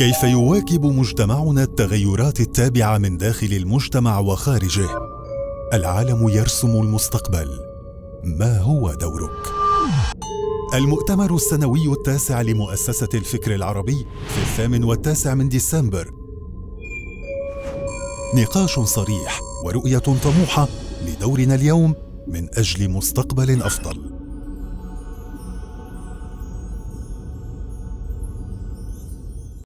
كيف يواكب مجتمعنا التغيرات التابعة من داخل المجتمع وخارجه؟ العالم يرسم المستقبل. ما هو دورك؟ المؤتمر السنوي التاسع لمؤسسة الفكر العربي في الثامن والتاسع من ديسمبر. نقاش صريح ورؤية طموحة لدورنا اليوم من أجل مستقبل أفضل.